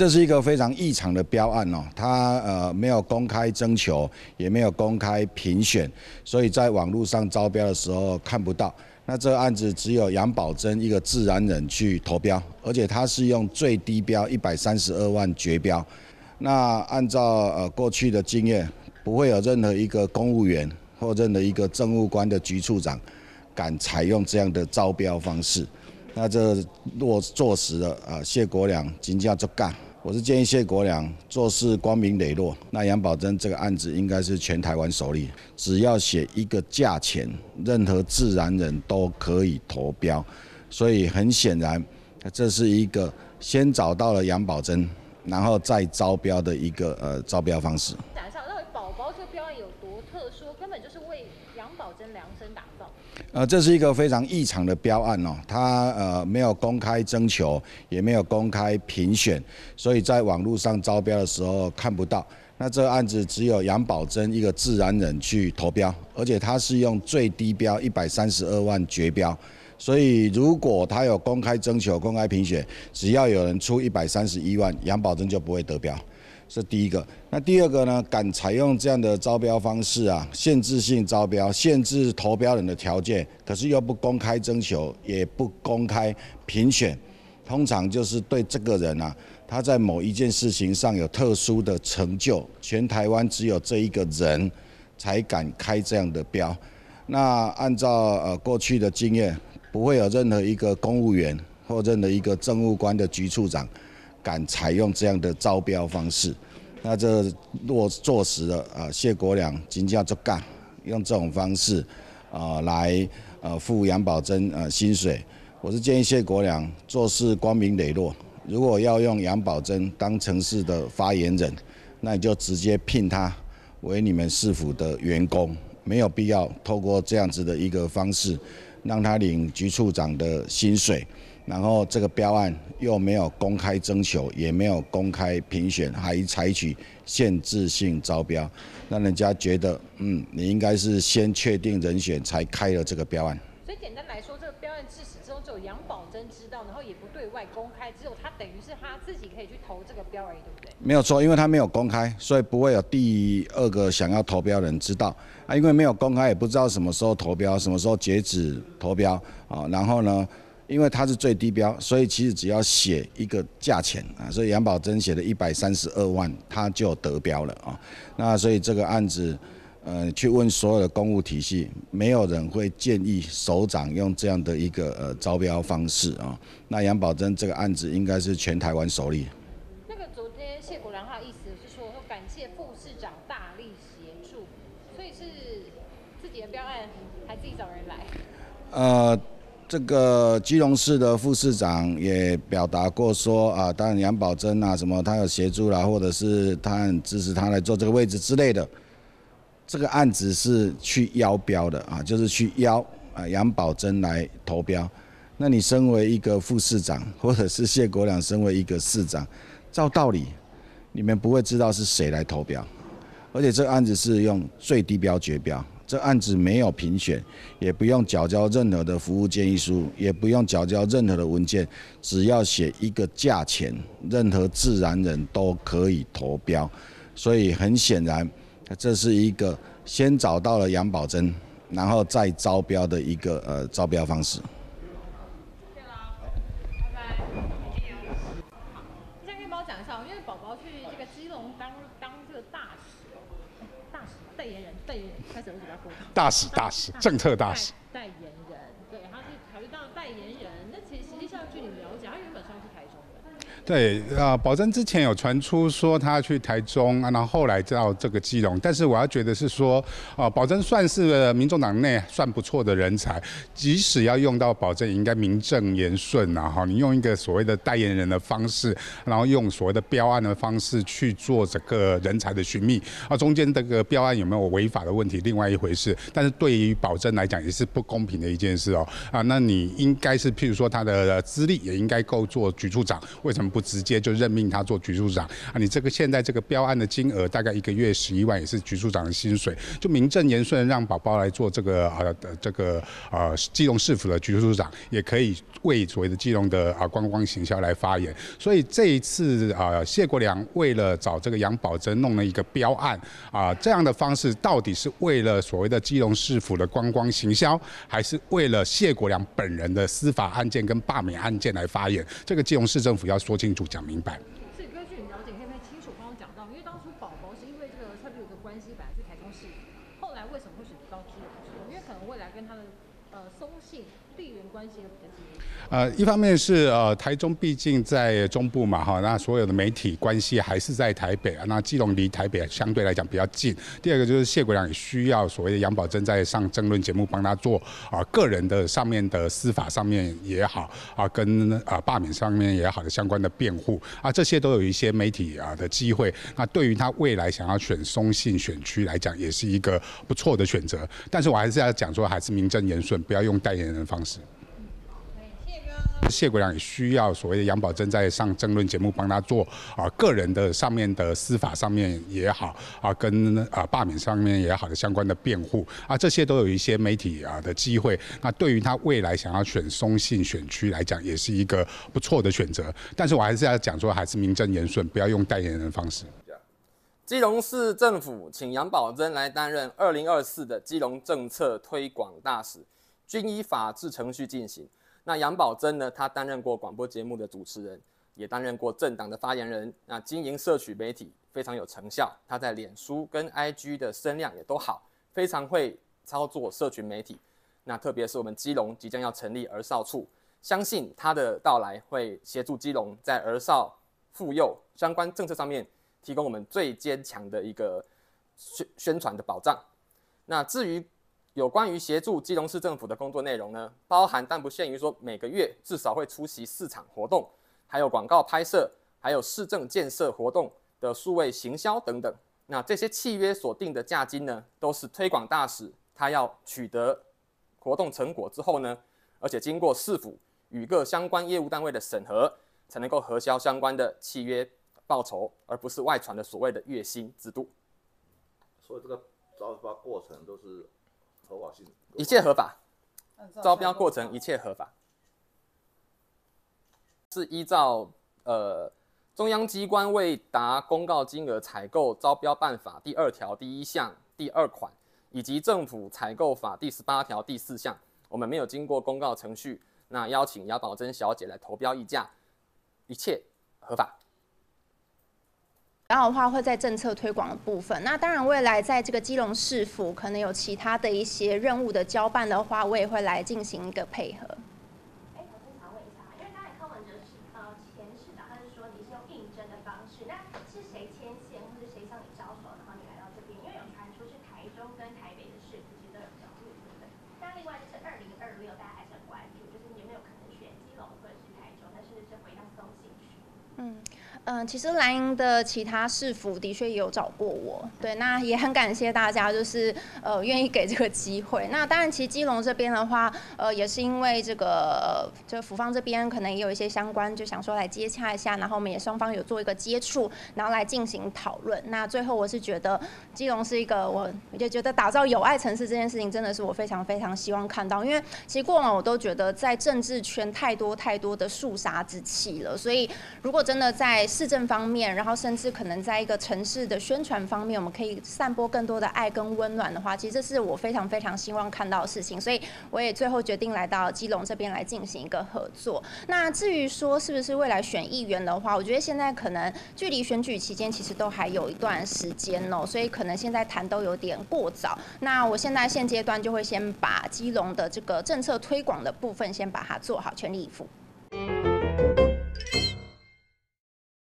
这是一个非常异常的标案哦，它呃没有公开征求，也没有公开评选，所以在网络上招标的时候看不到。那这个案子只有杨宝珍一个自然人去投标，而且他是用最低标一百三十二万绝标。那按照呃过去的经验，不会有任何一个公务员或任何一个政务官的局处长敢采用这样的招标方式。那这落坐实了啊，谢国良金价就干。我是建议谢国良做事光明磊落。那杨宝珍这个案子应该是全台湾首例，只要写一个价钱，任何自然人都可以投标。所以很显然，这是一个先找到了杨宝珍，然后再招标的一个呃招标方式。讲一下，认为宝宝这个标案有多特殊，根本就是为杨宝珍量身打造。呃，这是一个非常异常的标案哦，它呃没有公开征求，也没有公开评选，所以在网络上招标的时候看不到。那这个案子只有杨宝珍一个自然人去投标，而且他是用最低标一百三十二万绝标，所以如果他有公开征求、公开评选，只要有人出一百三十一万，杨宝珍就不会得标。是第一个，那第二个呢？敢采用这样的招标方式啊，限制性招标，限制投标人的条件，可是又不公开征求，也不公开评选，通常就是对这个人啊，他在某一件事情上有特殊的成就，全台湾只有这一个人才敢开这样的标。那按照呃过去的经验，不会有任何一个公务员或任何一个政务官的局处长。敢采用这样的招标方式，那这落坐实了啊，谢国良金价就干，用这种方式啊来呃付杨宝珍呃薪水。我是建议谢国良做事光明磊落，如果要用杨宝珍当城市的发言人，那你就直接聘他为你们市府的员工，没有必要透过这样子的一个方式让他领局处长的薪水。然后这个标案又没有公开征求，也没有公开评选，还采取限制性招标，让人家觉得，嗯，你应该是先确定人选才开了这个标案。所以简单来说，这个标案自始至终只有杨宝珍知道，然后也不对外公开，只有他等于是他自己可以去投这个标而已，对不对？没有错，因为他没有公开，所以不会有第二个想要投标的人知道啊，因为没有公开，也不知道什么时候投标，什么时候截止投标啊，然后呢？因为它是最低标，所以其实只要写一个价钱啊，所以杨宝珍写的一百三十二万，他就得标了啊。那所以这个案子，呃，去问所有的公务体系，没有人会建议首长用这样的一个呃招标方式啊。那杨宝珍这个案子应该是全台湾首例。那个昨天谢国良他的意思是说，说感谢副市长大力协助，所以是自己的标案还自己找人来？呃。这个基隆市的副市长也表达过说啊，当然杨宝珍啊什么他有协助啦，或者是他很支持他来做这个位置之类的。这个案子是去邀标的啊，就是去邀啊杨宝珍来投标。那你身为一个副市长，或者是谢国良身为一个市长，照道理你们不会知道是谁来投标，而且这个案子是用最低标决标。这案子没有评选，也不用缴交任何的服务建议书，也不用缴交任何的文件，只要写一个价钱，任何自然人都可以投标。所以很显然，这是一个先找到了杨宝珍，然后再招标的一个呃招标方式。大使，大使，政策大使。代言人，对，他是考虑到代言人。那其实实际上，据你了解，他原本上是台中的。对啊，宝珍之前有传出说他去台中，啊然后后来到这个基隆。但是我要觉得是说，啊，宝珍算是民众党内算不错的人才，即使要用到宝珍，应该名正言顺啊。哈，你用一个所谓的代言人的方式，然后用所谓的标案的方式去做这个人才的寻觅，啊，中间这个标案有没有违法的问题，另外一回事。但是对于宝珍来讲，也是不公平的一件事哦。啊，那你应该是譬如说他的资历也应该够做局处长，为什么不？直接就任命他做局处长啊？你这个现在这个标案的金额大概一个月十一万，也是局处长的薪水，就名正言顺让宝宝来做这个呃这个呃基隆市府的局处长，也可以为所谓的基隆的啊观光行销来发言。所以这一次啊，谢国良为了找这个杨宝珍弄了一个标案啊，这样的方式到底是为了所谓的基隆市府的观光行销，还是为了谢国良本人的司法案件跟罢免案件来发言？这个基隆市政府要说清楚、讲明白。所以，根据你了解，可以不可以清楚帮我讲到？因为当初宝宝是因为这个特别有个关系，本来是台中市，后来为什么会选择到基隆？因为可能未来跟他的呃松信地缘关系比较紧密。呃，一方面是呃台中毕竟在中部嘛哈，那所有的媒体关系还是在台北啊，那基隆离台北相对来讲比较近。第二个就是谢国良也需要所谓的杨宝珍在上争论节目帮他做啊个人的上面的司法上面也好啊，跟啊罢免上面也好的相关的辩护啊，这些都有一些媒体啊的机会。那对于他未来想要选松信选区来讲，也是一个不错的选择。但是我还是要讲说，还是名正言顺，不要用代言人的方式。谢国良也需要所谓的杨宝珍在上争论节目帮他做啊个人的上面的司法上面也好啊，跟啊罢免上面也好的相关的辩护啊，这些都有一些媒体啊的机会。那对于他未来想要选松信选区来讲，也是一个不错的选择。但是我还是要讲说，还是名正言顺，不要用代言人的方式。基隆市政府请杨宝珍来担任二零二四的基隆政策推广大使，均依法治程序进行。那杨宝珍呢？他担任过广播节目的主持人，也担任过政党的发言人。那经营社区媒体非常有成效，他在脸书跟 IG 的声量也都好，非常会操作社群媒体。那特别是我们基隆即将要成立儿少处，相信他的到来会协助基隆在儿少妇幼相关政策上面提供我们最坚强的一个宣宣传的保障。那至于，有关于协助基隆市政府的工作内容呢，包含但不限于说每个月至少会出席四场活动，还有广告拍摄，还有市政建设活动的数位行销等等。那这些契约所定的价金呢，都是推广大使他要取得活动成果之后呢，而且经过市府与各相关业务单位的审核，才能够核销相关的契约报酬，而不是外传的所谓的月薪制度。所以这个招发过程都是。合法性，一切合法，招标过程一切合法，是依照呃中央机关未达公告金额采购招标办法第二条第一项第二款，以及政府采购法第十八条第四项，我们没有经过公告程序，那邀请姚宝珍小姐来投标议价，一切合法。然后的话会在政策推广的部分，那当然未来在这个基隆市府可能有其他的一些任务的交办的话，我也会来进行一个配合。哎，我正想问一下，因为刚才柯文哲是呃前市长，他是说你是用应征的方式，那是谁牵线或者谁向你招手，然后你来到这边？因为有传出是台中跟台北的市府其实都有招募，对不对？那另外就是二零二六，大家还是很关注，就是你有没有可能选基隆或者是台中，但是是回到松信区？嗯。其实蓝营的其他市府的确也有找过我，对，那也很感谢大家，就是呃愿意给这个机会。那当然，其实基隆这边的话，呃，也是因为这个，就府方这边可能也有一些相关，就想说来接洽一下，然后我们也双方有做一个接触，然后来进行讨论。那最后我是觉得，基隆是一个，我我就觉得打造有爱城市这件事情，真的是我非常非常希望看到，因为其实过往我都觉得在政治圈太多太多的肃杀之气了，所以如果真的在市政方面，然后甚至可能在一个城市的宣传方面，我们可以散播更多的爱跟温暖的话，其实这是我非常非常希望看到的事情。所以我也最后决定来到基隆这边来进行一个合作。那至于说是不是未来选议员的话，我觉得现在可能距离选举期间其实都还有一段时间哦，所以可能现在谈都有点过早。那我现在现阶段就会先把基隆的这个政策推广的部分先把它做好，全力以赴。